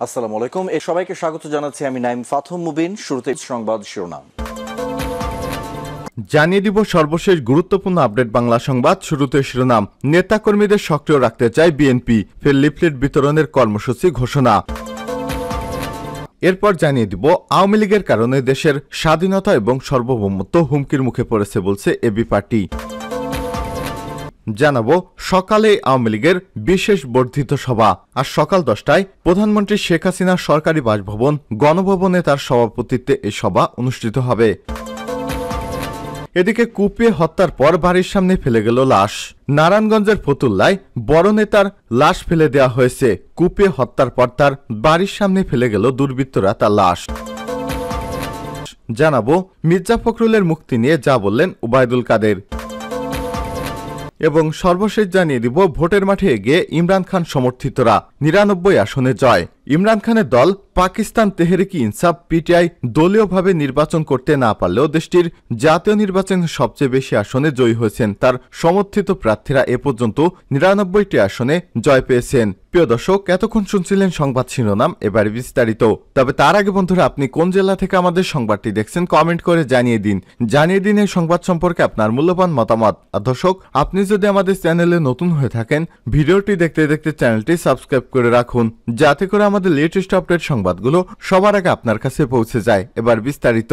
আসসালামু আলাইকুম। এ সবাইকে স্বাগত জানাচ্ছি আমি নাইম ফাথম মুবিন, শুরুতে সংবাদ শিরোনাম। জানিয়ে দিব সর্বশেষ গুরুত্বপূর্ণ আপডেট বাংলা সংবাদ, শুরুতে শিরোনাম। নেতাকর্মীদের সক্রিয় রাখতে চায় বিএনপি, ফের লিফলেট বিতরণের কর্মসূচি ঘোষণা। এরপর জানিয়ে দিব, আওয়ামী লীগের কারণে দেশের স্বাধীনতা এবং সার্বভৌমত্ব হুমকির মুখে পড়েছে বলছে এবি পার্টি। জানাব সকালে আওয়ামী লীগের বিশেষ বর্ধিত সভা। আর সকাল দশটায় প্রধানমন্ত্রী শেখ হাসিনার সরকারি বাসভবন, গণভবনে তার সভাপতিত্বে এই সভা অনুষ্ঠিত হবে। এদিকে কুপিয়ে হত্যার পর বাড়ির সামনে ফেলে গেল লাশ। নারায়ণগঞ্জের ফতুল্লায় বড় নেতার লাশ ফেলে দেওয়া হয়েছে। কুপিয়ে হত্যার পর তার বাড়ির সামনে ফেলে গেল দুর্বৃত্তরা তার লাশ। জানাব মির্জা ফখরুলের মুক্তি নিয়ে যা বললেন উবায়দুল কাদের। এবং সর্বশেষ জানিয়ে দিব ভোটের মাঠে গিয়ে ইমরান খান সমর্থিতরা। নিরানব্বই আসনে জয়। ইমরান খানের দল পাকিস্তান তেহরিকি ইনসাফ পিটিআই দলীয়ভাবে নির্বাচন করতে না পারলেও দেশটির জাতীয় নির্বাচনে সবচেয়ে বেশি আসনে জয়ী হয়েছেন। তার সমর্থিত প্রার্থীরা এ পর্যন্ত নিরানব্বইটি আসনে জয় পেয়েছেন। প্রিয় দর্শক, এতক্ষণ শুনছিলেন সংবাদ শিরোনাম, এবারে বিস্তারিত। তবে তার আগে বন্ধুরা, আপনি কোন জেলা থেকে আমাদের সংবাদটি দেখছেন কমেন্ট করে জানিয়ে দিন। জানিয়ে দিন এই সংবাদ সম্পর্কে আপনার মূল্যবান মতামত। আর দর্শক, আপনি যদি আমাদের চ্যানেলে নতুন হয়ে থাকেন, ভিডিওটি দেখতে দেখতে চ্যানেলটি সাবস্ক্রাইব করে রাখুন। যাতে করে আমাদের লেটেস্ট আপডেট সংবাদগুলো সবার আগে আপনার কাছে পৌঁছে যায়। এবার বিস্তারিত।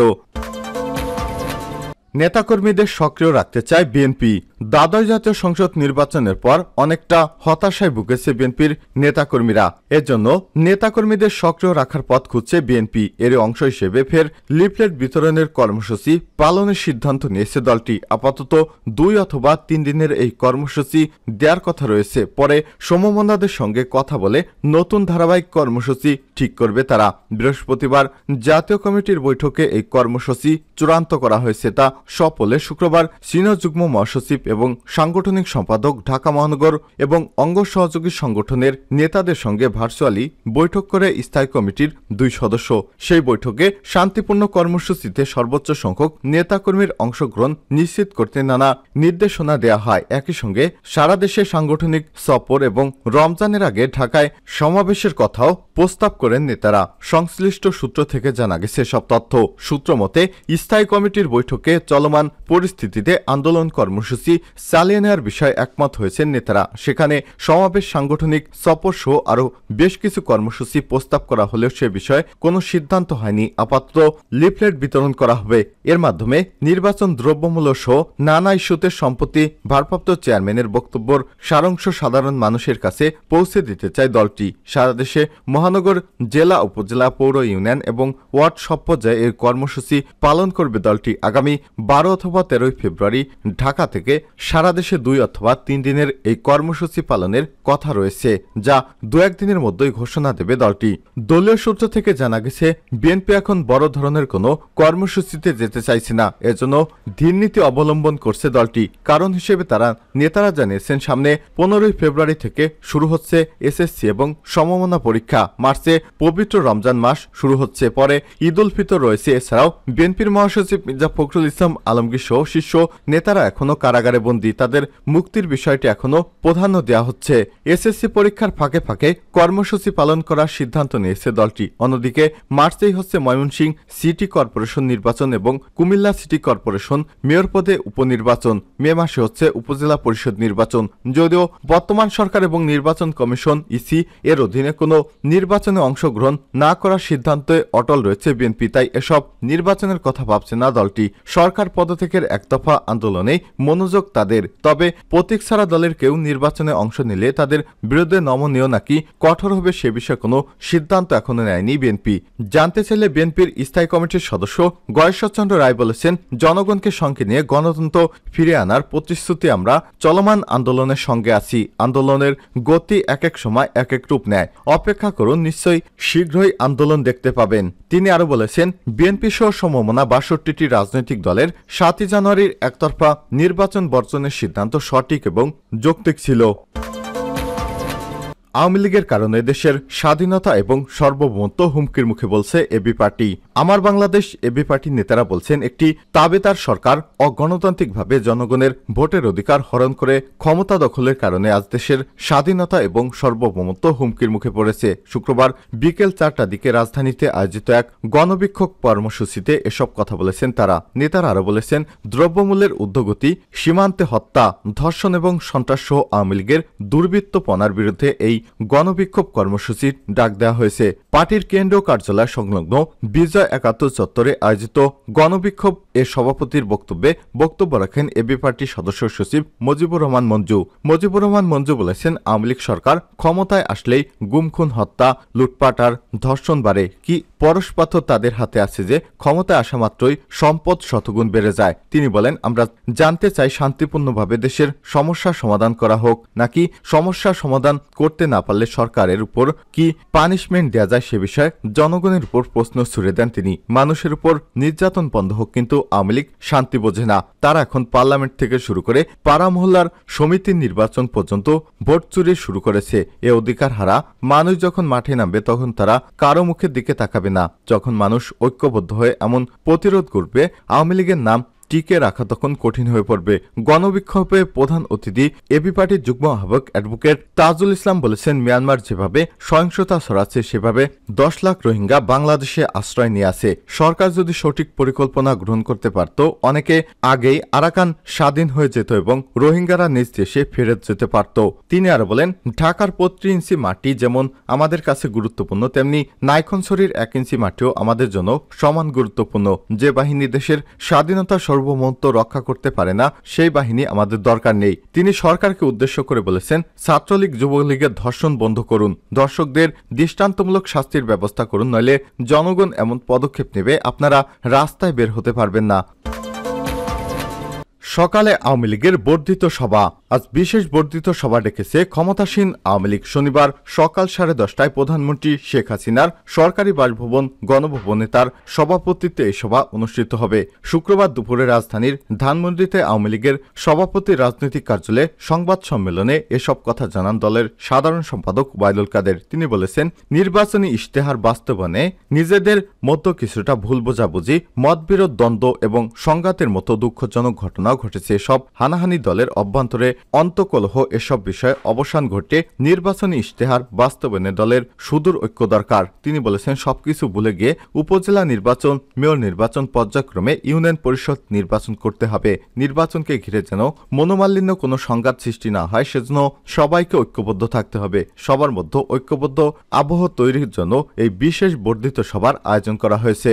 নেতাকর্মীদের সক্রিয় রাখতে চায় বিএনপি। দ্বাদশ জাতীয় সংসদ নির্বাচনের পর অনেকটা হতাশায় ভুগেছে বিএনপির নেতাকর্মীরা। এজন্য নেতাকর্মীদের সক্রিয় রাখার পথ খুঁজছে বিএনপি। এর অংশ হিসেবে ফের লিফলেট বিতরণের কর্মসূচি পালনের সিদ্ধান্ত নিয়েছে দলটি। আপাতত দুই অথবা তিন দিনের এই কর্মসূচি দেওয়ার কথা রয়েছে। পরে সমমনাদের সঙ্গে কথা বলে নতুন ধারাবাহিক কর্মসূচি ঠিক করবে তারা। বৃহস্পতিবার জাতীয় কমিটির বৈঠকে এই কর্মসূচি চূড়ান্ত করা হয়েছে তা সপলে শুক্রবার সিনিয়র যুগ্ম মহাসচিব এবং সাংগঠনিক সম্পাদক ঢাকা মহানগর এবং অঙ্গ সহযোগী সংগঠনের নেতাদের সঙ্গে ভার্চুয়ালি বৈঠক করে স্থায়ী কমিটির দুই সদস্য। সেই বৈঠকে শান্তিপূর্ণ কর্মসূচিতে সর্বোচ্চ সংখ্যক নেতাকর্মীর অংশগ্রহণ নিশ্চিত করতে নানা নির্দেশনা দেওয়া হয়। একই সঙ্গে সারা দেশে সাংগঠনিক সফর এবং রমজানের আগে ঢাকায় সমাবেশের কথাও প্রস্তাব করেন নেতারা। সংশ্লিষ্ট সূত্র থেকে জানা গেছে সব তথ্য সূত্র মতে, স্থায়ী কমিটির বৈঠকে চলমান পরিস্থিতিতে আন্দোলন কর্মসূচি চালিয়ে নেওয়ার বিষয়ে একমত হয়েছেন নেতারা। সেখানে সমাবেশ সাংগঠনিক সফর সহ আরও বেশ কিছু কর্মসূচি প্রস্তাব করা হলেও সে বিষয়ে কোনো সিদ্ধান্ত হয়নি। আপাতত লিফলেট বিতরণ করা হবে। এর মাধ্যমে নির্বাচন দ্রব্যমূল্য সহ নানা ইস্যুতে সম্প্রতি ভারপ্রাপ্ত চেয়ারম্যানের বক্তব্যর সারাংশ সাধারণ মানুষের কাছে পৌঁছে দিতে চায় দলটি। সারা দেশে মহানগর, জেলা, উপজেলা পৌর ইউনিয়ন এবং ওয়ার্ড সব পর্যায়ে এই কর্মসূচি পালন করবে দলটি আগামী বারো অথবা তেরোই ফেব্রুয়ারি ঢাকা থেকে সারা দেশে দুই অথবা তিন দিনের এই কর্মসূচি পালনের কথা রয়েছে, যা দু একদিনের মধ্যেই ঘোষণা দেবে দলটি। দলীয় সূত্র থেকে জানা গেছে, বিএনপি এখন বড় ধরনের কোনো কর্মসূচিতে যেতে চাইছে না। এজন্য ধীরনীতি অবলম্বন করছে দলটি। কারণ হিসেবে তারা, নেতারা জানিয়েছেন, সামনে পনেরোই ফেব্রুয়ারি থেকে শুরু হচ্ছে এসএসসি এবং সমমনা পরীক্ষা। মার্চে পবিত্র রমজান মাস শুরু হচ্ছে। পরে ঈদ উল ফিতর রয়েছে। এছাড়াও বিএনপির মহাসচিব মির্জা ফখরুল ইসলাম আলমগীর সহ শীর্ষ নেতারা এখনও কারাগারে বন্দী। তাদের মুক্তির বিষয়টি এখনও প্রাধান্য দেওয়া হচ্ছে। এসএসসি পরীক্ষার ফাঁকে ফাঁকে কর্মসূচি পালন করার সিদ্ধান্ত নিয়েছে দলটি। অন্যদিকে, মার্চেই হচ্ছে ময়মনসিংহ সিটি কর্পোরেশন নির্বাচন এবং কুমিল্লা সিটি কর্পোরেশন মেয়র পদে উপনির্বাচন। মে মাসে হচ্ছে উপজেলা পরিষদ নির্বাচন। যদিও বর্তমান সরকার এবং নির্বাচন কমিশন, ইসি, এর অধীনে কোনো নির্বাচনে অংশগ্রহণ না করার সিদ্ধান্তে অটল রয়েছে বিএনপি, তাই এসব নির্বাচনের কথা ভাবছে না দলটি। সরকার পদত্যাগের একতফা আন্দোলনে মনোযোগ তাদের, তবে প্রতীক ছাড়া দলের কেউ নির্বাচনে অংশ নিলে তাদের বিরুদ্ধে নমনীয় নাকি কঠোর হবে সে বিষয়ে কোনো সিদ্ধান্ত এখনও নেয়নি বিএনপি। জানতে চাইলে বিএনপির স্থায়ী কমিটির সদস্য গয়েশ্বরচন্দ্র রায় বলেছেন, জনগণকে সঙ্গে নিয়ে গণতন্ত্র ফিরে আনার প্রতিশ্রুতি আমরা চলমান আন্দোলনের সঙ্গে আছি। আন্দোলনের গতি এক এক সময় এক এক রূপ নেয়। অপেক্ষা করুন নিশ্চয়ই শীঘ্রই আন্দোলন দেখতে পাবেন। তিনি আরও বলেছেন, বিএনপি সহ সমমনা বাষট্টিটি রাজনৈতিক দলের সাতই জানুয়ারির একতরফা নির্বাচন বর্জনের সিদ্ধান্ত সঠিক এবং যৌক্তিক ছিল। আওয়ামী লীগের কারণে দেশের স্বাধীনতা এবং সর্বভৌমত্ব হুমকির মুখে বলছে এবি পার্টি। আমার বাংলাদেশ এবি পার্টির নেতারা বলছেন, একটি তাবেতার সরকার অগণতান্ত্রিকভাবে জনগণের ভোটের অধিকার হরণ করে ক্ষমতা দখলের কারণে আজ দেশের স্বাধীনতা এবং সর্বভৌমত্ব হুমকির মুখে পড়েছে। শুক্রবার বিকেল চারটা দিকে রাজধানীতে আয়োজিত এক গণবিক্ষোভ কর্মসূচিতে এসব কথা বলেছেন তারা। নেতারা আরও বলেছেন, দ্রব্যমূল্যের ঊর্ধ্বগতি, সীমান্তে হত্যা, ধর্ষণ এবং সন্ত্রাস সহ আওয়ামী লীগের দুর্বৃত্তপনার বিরুদ্ধে এই গণবিক্ষোভ কর্মসূচির ডাক দেওয়া হয়েছে। পার্টির কেন্দ্রীয় কার্যালয় সংলগ্ন বিজয় একাত্তর চত্বরে আয়োজিত গণবিক্ষোভ এর সভাপতির বক্তব্যে বক্তব্য রাখেন এবি পার্টির সদস্য সচিব মজিবুর রহমান মঞ্জু। মজিবুর রহমান মঞ্জু বলেছেন, আওয়ামী লীগ সরকার ক্ষমতায় আসলেই গুমখুন হত্যা, লুটপাট আর ধর্ষণ বাড়ে। কি পরশপাথর তাদের হাতে আছে যে ক্ষমতায় আসা মাত্রই সম্পদ শতগুণ বেড়ে যায়। তিনি বলেন, আমরা জানতে চাই শান্তিপূর্ণভাবে দেশের সমস্যা সমাধান করা হোক, নাকি সমস্যা সমাধান করতে না পারলে সরকারের উপর কি পানিশমেন্ট দেওয়া যায় সে বিষয়ে জনগণের উপর প্রশ্ন ছুড়ে দেন তিনি। মানুষের উপর নির্যাতন বন্ধ হোক কিন্তু আওয়ামী লীগ শান্তি বোঝে না। তারা এখন পার্লামেন্ট থেকে শুরু করে পাড়া মহল্লার সমিতির নির্বাচন পর্যন্ত ভোট চুরি শুরু করেছে। এ অধিকার হারা মানুষ যখন মাঠে নামবে তখন তারা কারও মুখের দিকে তাকাবে না। যখন মানুষ ঐক্যবদ্ধ হয়ে এমন প্রতিরোধ করবে আওয়ামী লীগের নাম টিকে রাখা তখন কঠিন হয়ে পড়বে। গণবিক্ষোভে প্রধান অতিথি এবি পার্টির যুগ্ম আহ্বায়ক অ্যাডভোকেট তাজুল ইসলাম বলেছেন, মিয়ানমার যেভাবে সহিংসতা ছড়াচ্ছে, সেভাবে দশ লাখ রোহিঙ্গা বাংলাদেশে আশ্রয় নিয়ে আছে। সরকার যদি সঠিক পরিকল্পনা গ্রহণ করতে পারত, অনেকে আগেই আরাকান স্বাধীন হয়ে যেত এবং রোহিঙ্গারা নিজ দেশে ফেরত যেতে পারত। তিনি আরও বলেন, ঢাকার পত্রি ইঞ্চি মাটি যেমন আমাদের কাছে গুরুত্বপূর্ণ, তেমনি নাইখনসরির এক ইঞ্চি মাটিও আমাদের জন্য সমান গুরুত্বপূর্ণ। যে বাহিনী দেশের স্বাধীনতা সার্বভৌমত্ব রক্ষা করতে পারে না, সেই বাহিনী আমাদের দরকার নেই। তিনি সরকারকে উদ্দেশ্য করে বলেছেন, ছাত্রলীগ, যুবলীগের ধর্ষণ বন্ধ করুন। দর্শকদের দৃষ্টান্তমূলক শাস্তির ব্যবস্থা করুন, নইলে জনগণ এমন পদক্ষেপ নেবে আপনারা রাস্তায় বের হতে পারবেন না। সকালে আওয়ামী লীগের বর্ধিত সভা। আজ বিশেষ বর্ধিত সভা ডেকেছে ক্ষমতাসীন আওয়ামী লীগ। শনিবার সকাল সাড়ে দশটায় প্রধানমন্ত্রী শেখ হাসিনার সরকারি বাসভবন, গণভবনে তার সভাপতিত্বে এই সভা অনুষ্ঠিত হবে। শুক্রবার দুপুরে রাজধানীর ধানমন্ডিতে আওয়ামী লীগের সভাপতি রাজনৈতিক কার্যালয়ে সংবাদ সম্মেলনে এসব কথা জানান দলের সাধারণ সম্পাদক ওয়াইদুল কাদের। তিনি বলেছেন, নির্বাচনী ইশতেহার বাস্তবায়নে নিজেদের মধ্যে কিছুটা ভুল বোঝাবুঝি, মতবিরোধ, দ্বন্দ্ব এবং সংঘাতের মতো দুঃখজনক ঘটনাও ঘটেছে সব হানাহানি দলের অভ্যন্তরে অন্তকলহ এসব বিষয়ে অবসান ঘটে নির্বাচনী ইশতেহার বাস্তবায়নে দলের সুদূর ঐক্য দরকার। তিনি বলেছেন, সবকিছু ভুলে গিয়ে উপজেলা নির্বাচন, মেয়র নির্বাচন পর্যায়ক্রমে ইউনিয়ন পরিষদ নির্বাচন করতে হবে। নির্বাচনকে ঘিরে যেন মনোমালিন্য কোনো সংঘাত সৃষ্টি না হয়, সেজন্য সবাইকে ঐক্যবদ্ধ থাকতে হবে। সবার মধ্যে ঐক্যবদ্ধ আবহ তৈরির জন্য এই বিশেষ বর্ধিত সভার আয়োজন করা হয়েছে।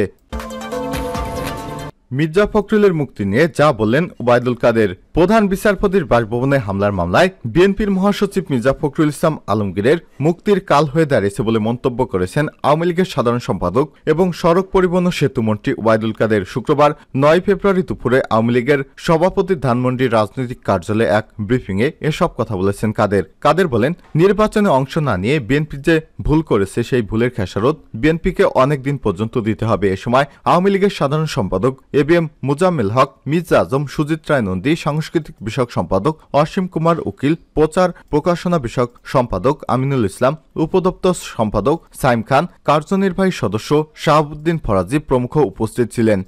মির্জা ফখরুলের মুক্তি নিয়ে যা বললেন ওবায়দুল কাদের। প্রধান বিচারপতির বাসভবনে হামলার মামলায় বিএনপির মহাসচিব মির্জা ফখরুল ইসলাম আলমগীরের মুক্তির কাল হয়ে দাঁড়িয়েছে বলে মন্তব্য করেছেন আওয়ামী লীগের সাধারণ সম্পাদক এবং সড়ক পরিবহন সেতুমন্ত্রী ওবায়দুল কাদের। শুক্রবার নয় ফেব্রুয়ারি দুপুরে আওয়ামী লীগের সভাপতি ধানমন্ডির রাজনৈতিক কার্যালয়ে এক ব্রিফিংয়ে এসব কথা বলেছেন কাদের। কাদের বলেন, নির্বাচনে অংশ না নিয়ে বিএনপি যে ভুল করেছে সেই ভুলের খেসারত বিএনপিকে অনেক দিন পর্যন্ত দিতে হবে। এ সময় আওয়ামী লীগের সাধারণ সম্পাদক A B M Muzammel Haque, Mirza Azam, Sujit Roy Nandi, সাংস্কৃতিক বিষয়ক সম্পাদক, অসীম কুমার উকিল, প্রচার প্রকাশনা বিষয়ক সম্পাদক, আমিনুল ইসলাম, উপদপ্তর সম্পাদক সাইম খান, কার্যনির্বাহী সদস্য শাহাবুদ্দিন ফরাজি প্রমুখ উপস্থিত ছিলেন।